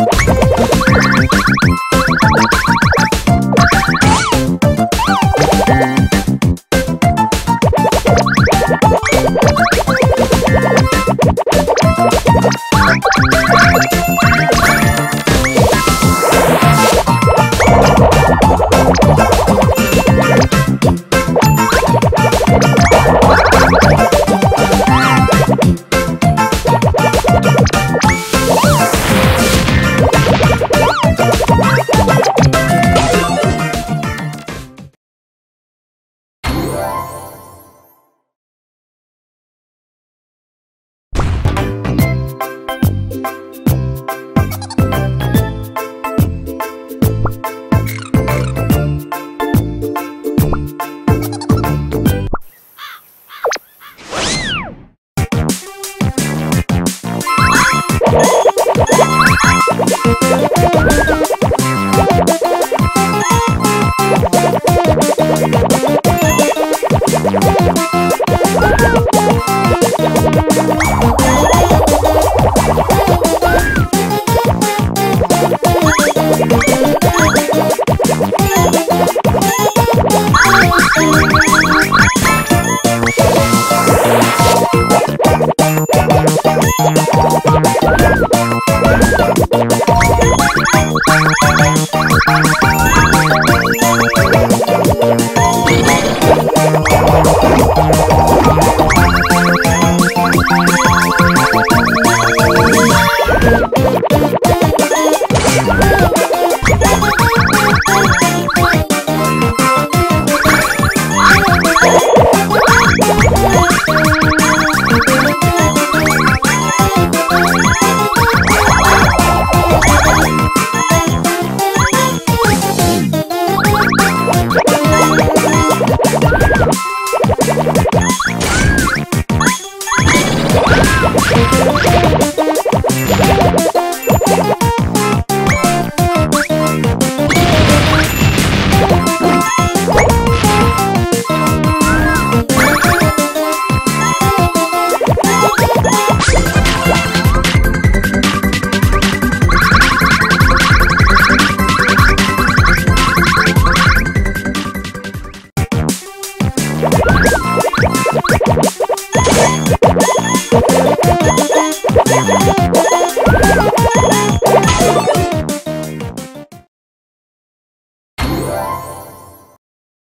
Woo!